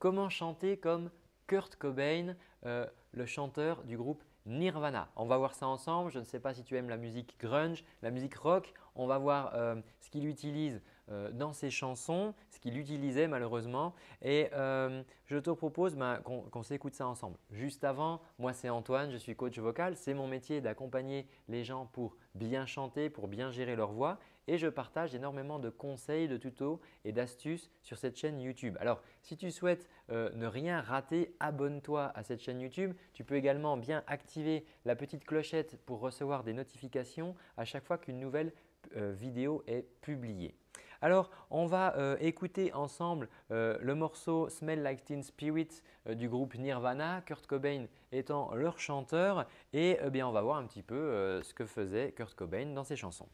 comment chanter comme Kurt Cobain, euh, le chanteur du groupe Nirvana. On va voir ça ensemble. Je ne sais pas si tu aimes la musique grunge, la musique rock. On va voir euh, ce qu'il utilise euh, dans ses chansons, ce qu'il utilisait malheureusement. Et je te propose ben, qu'on s'écoute ça ensemble. Juste avant, moi c'est Antoine, je suis coach vocal. C'est mon métier d'accompagner les gens pour bien chanter, pour bien gérer leur voix et je partage énormément de conseils, de tutos et d'astuces sur cette chaîne YouTube. Alors, si tu souhaites euh, ne rien rater, abonne-toi à cette chaîne YouTube. Tu peux également bien activer la petite clochette pour recevoir des notifications à chaque fois qu'une nouvelle euh, vidéo est publiée. Alors, on va euh, écouter ensemble le morceau Smell Like Teen Spirit du groupe Nirvana, Kurt Cobain étant leur chanteur et bien, on va voir un petit peu ce que faisait Kurt Cobain dans ses chansons.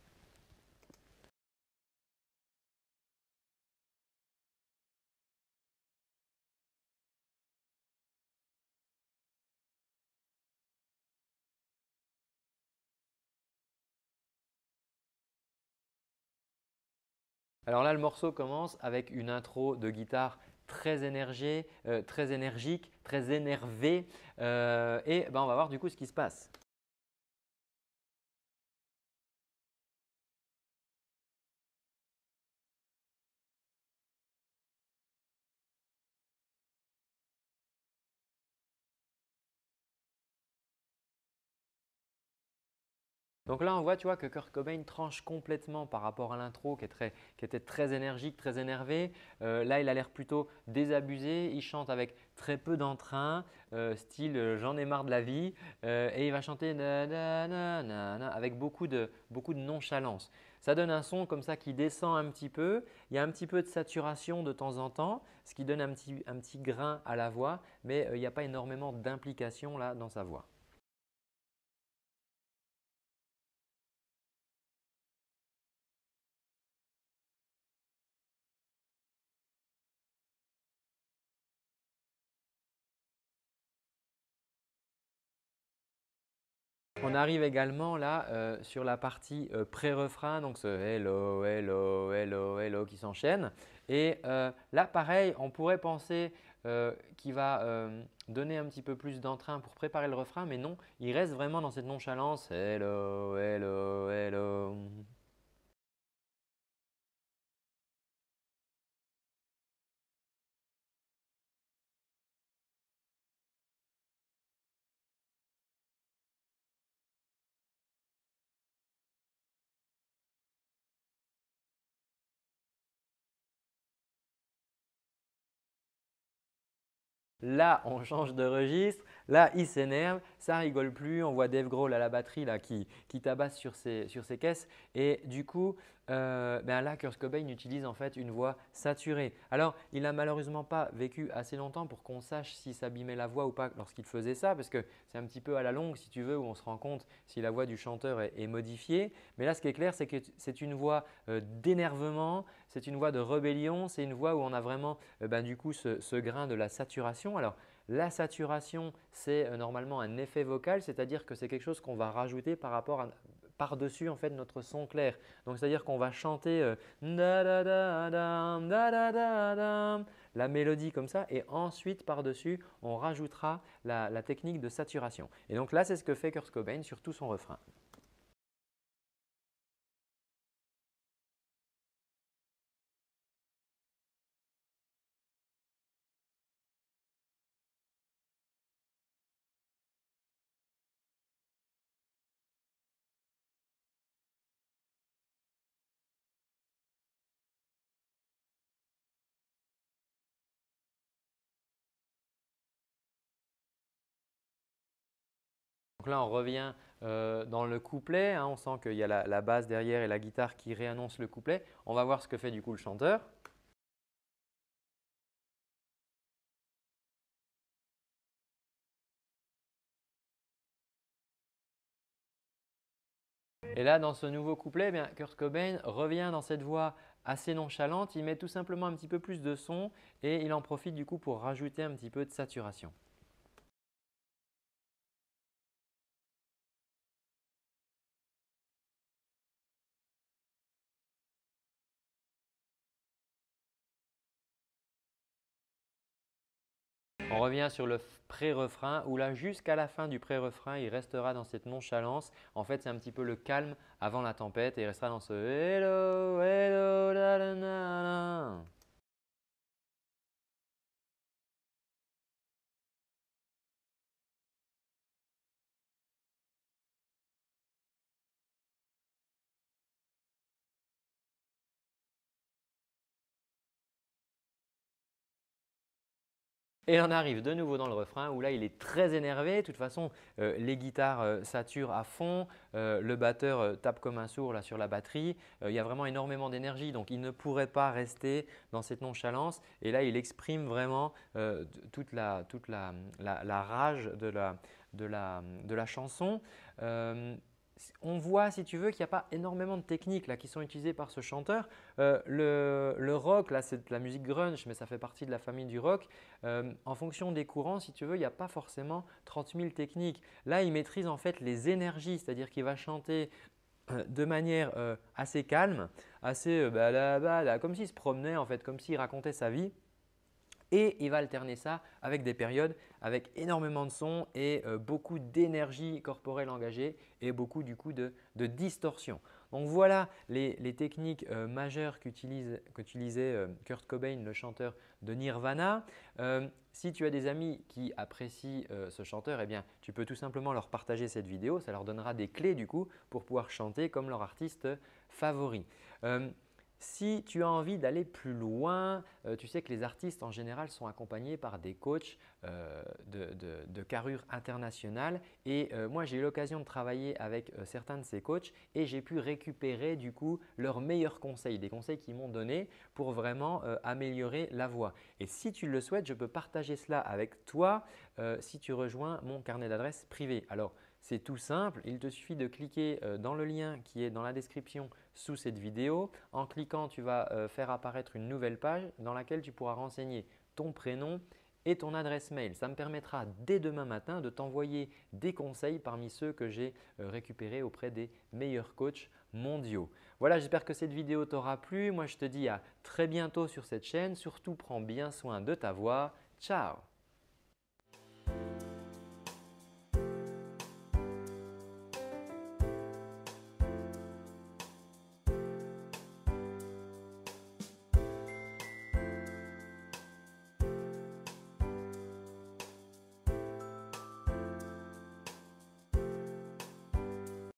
Alors là, le morceau commence avec une intro de guitare très énergée, euh, très énergique, très énervée euh, et ben, on va voir du coup ce qui se passe. Donc là, on voit tu vois, que Kurt Cobain tranche complètement par rapport à l'intro qui, était très énergique, très énervé. Euh, là, il a l'air plutôt désabusé. Il chante avec très peu d'entrain, euh, style euh, j'en ai marre de la vie. et il va chanter avec beaucoup de, beaucoup de nonchalance. Ça donne un son comme ça qui descend un petit peu. Il y a un petit peu de saturation de temps en temps, ce qui donne un petit, un petit grain à la voix, mais il n'y a pas énormément d'implication là dans sa voix. On arrive également là euh, sur la partie euh, pré-refrain, donc ce hello, hello, hello, hello qui s'enchaîne. Et euh, là, pareil, on pourrait penser qu'il va donner un petit peu plus d'entrain pour préparer le refrain, mais non, il reste vraiment dans cette nonchalance. Hello, hello, hello. Là, on change de registre. Là, il s'énerve, ça rigole plus. On voit Dave Grohl à la batterie là, qui, tabasse sur ses, caisses. Et du coup, euh, ben là, Kurt Cobain utilise en fait une voix saturée. Alors, il n'a malheureusement pas vécu assez longtemps pour qu'on sache s'il s'abîmait la voix ou pas lorsqu'il faisait ça, parce que c'est un petit peu à la longue, si tu veux, où on se rend compte si la voix du chanteur est, modifiée. Mais là, ce qui est clair, c'est que c'est une voix euh, d'énervement, c'est une voix de rébellion, c'est une voix où on a vraiment euh, ben, du coup ce, grain de la saturation. Alors, la saturation, c'est euh, normalement un effet vocal, c'est-à-dire que c'est quelque chose qu'on va rajouter par rapport par-dessus en fait notre son clair. Donc c'est-à-dire qu'on va chanter euh, la mélodie comme ça et ensuite par-dessus on rajoutera la, la, technique de saturation. Et donc là c'est ce que fait Kurt Cobain sur tout son refrain. Donc là, on revient euh, dans le couplet. Hein. on sent qu'il y a la, basse derrière et la guitare qui réannonce le couplet. On va voir ce que fait du coup le chanteur. Et là, dans ce nouveau couplet, eh Kurt Cobain revient dans cette voix assez nonchalante. Il met tout simplement un petit peu plus de son et il en profite du coup pour rajouter un petit peu de saturation. On revient sur le pré-refrain où là jusqu'à la fin du pré-refrain, il restera dans cette nonchalance. En fait, c'est un petit peu le calme avant la tempête et il restera dans ce hello, hello, Et on arrive de nouveau dans le refrain où là il est très énervé. De toute façon, euh, les guitares euh, saturent à fond, euh, le batteur tape comme un sourd là, sur la batterie. il y a vraiment énormément d'énergie donc il ne pourrait pas rester dans cette nonchalance. Et là il exprime vraiment toute, la, toute la, la, rage de la, de de la chanson on voit, si tu veux, qu'il n'y a pas énormément de techniques là, qui sont utilisées par ce chanteur. Euh, le, rock, là, c'est de la musique grunge, mais ça fait partie de la famille du rock. Euh, en fonction des courants, si tu veux, il n'y a pas forcément 30 000 techniques. Là, il maîtrise en fait les énergies, c'est-à-dire qu'il va chanter euh, de manière assez calme, assez comme s'il se promenait, en fait, comme s'il racontait sa vie. Et il va alterner ça avec des périodes avec énormément de sons et euh, beaucoup d'énergie corporelle engagée et beaucoup du coup de, distorsion. Donc voilà les, techniques euh, majeures qu'utilisait euh, Kurt Cobain, le chanteur de Nirvana. si tu as des amis qui apprécient ce chanteur, eh bien, tu peux tout simplement leur partager cette vidéo. Ça leur donnera des clés du coup pour pouvoir chanter comme leur artiste favori. Si tu as envie d'aller plus loin, euh, tu sais que les artistes en général sont accompagnés par des coachs euh, de, carrure internationale et euh, moi j'ai eu l'occasion de travailler avec certains de ces coachs et j'ai pu récupérer du coup leurs meilleurs conseils, des conseils qu'ils m'ont donnés pour vraiment améliorer la voix. Et si tu le souhaites, je peux partager cela avec toi si tu rejoins mon carnet d'adresses privé. Alors c'est tout simple, il te suffit de cliquer euh, dans le lien qui est dans la description sous cette vidéo. En cliquant, tu vas euh, faire apparaître une nouvelle page dans laquelle tu pourras renseigner ton prénom et ton adresse mail. Ça me permettra dès demain matin de t'envoyer des conseils parmi ceux que j'ai euh, récupérés auprès des meilleurs coachs mondiaux. Voilà, j'espère que cette vidéo t'aura plu. Moi, je te dis à très bientôt sur cette chaîne. Surtout, prends bien soin de ta voix. Ciao